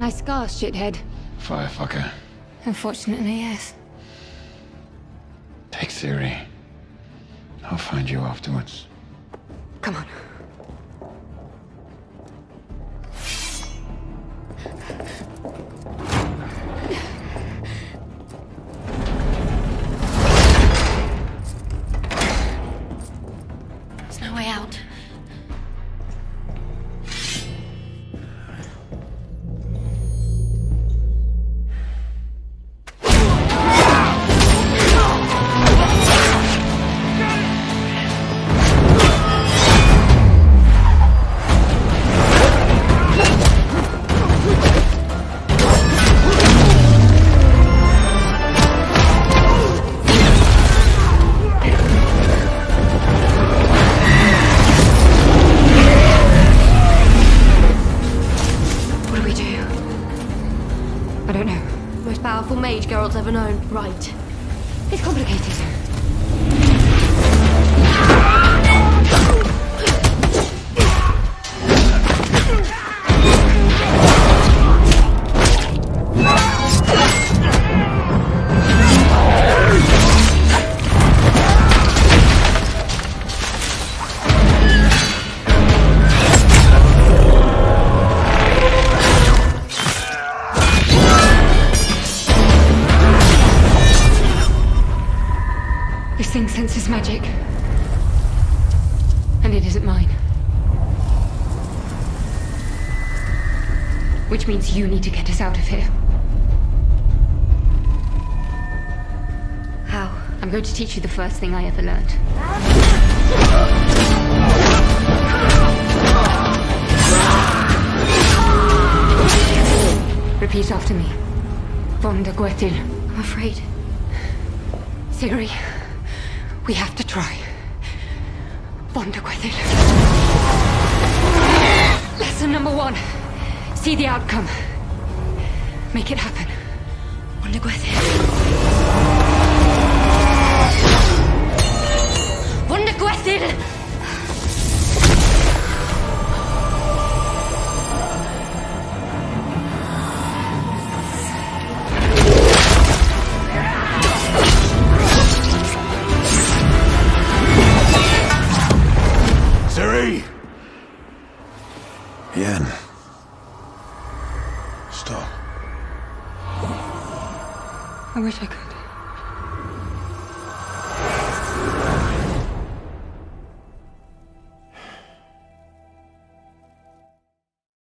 Nice scars, shithead. Firefucker. Unfortunately, yes. Take Ciri. I'll find you afterwards. Come on. I don't know. Most powerful mage Geralt's ever known. Right. It's complicated. This thing senses magic. And it isn't mine. Which means you need to get us out of here. How? I'm going to teach you the first thing I ever learned. Repeat after me. Vonda Gwetil. I'm afraid. Ciri, we have to try. Vonda Gwetil. Lesson number one. See the outcome. Make it happen. Wonder Gwethin. Yen. Stop. I wish I could.